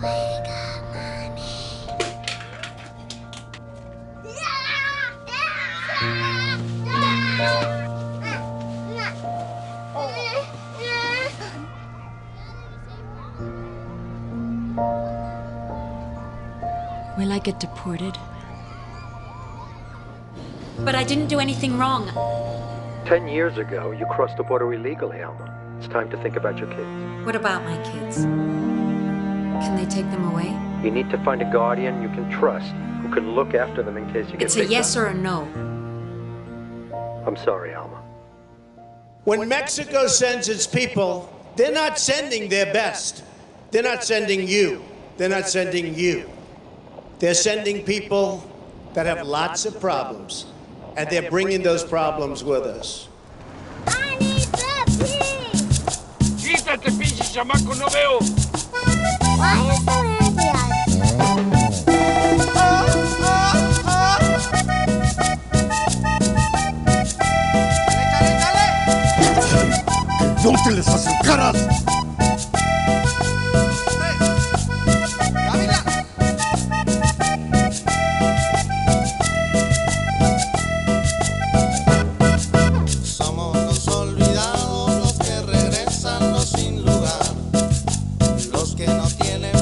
Will I get deported? But I didn't do anything wrong. Ten years ago, you crossed the border illegally, Alma. It's time to think about your kids. What about my kids? Can they take them away? You need to find a guardian you can trust who can look after them in case you get It's a yes up. or a no. I'm sorry, Alma. When Mexico sends its people, they're not sending their best. They're not sending you. They're not sending you. They're sending people that have lots of problems, and they're bringing those problems with us. Quítate, pinche chamaco, no veo. ¡No te les acercaras! que no tienen